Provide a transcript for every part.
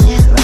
Yeah.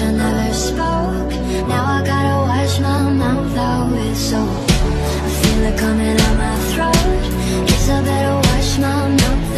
I never spoke. Now I gotta wash my mouth out with soap. I feel it coming out my throat. Guess I better wash my mouth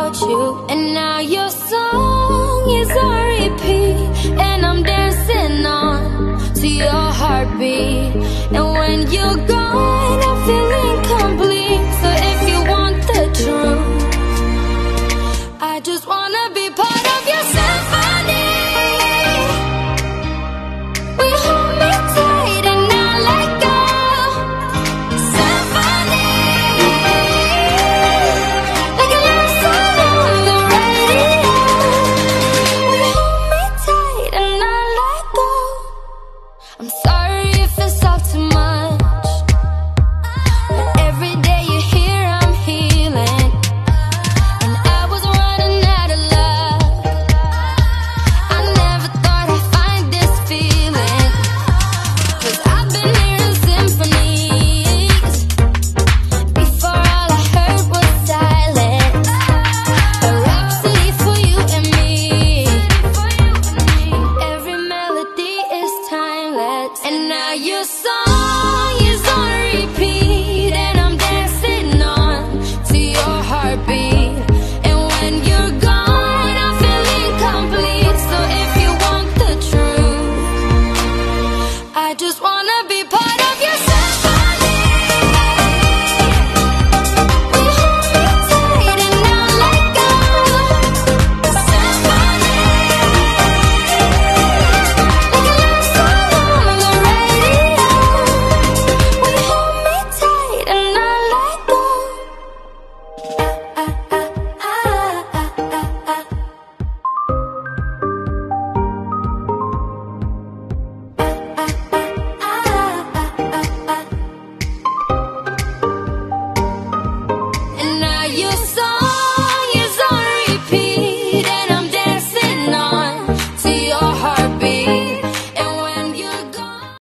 And now your song is a repeat And I'm dancing on to your heartbeat. And when you Just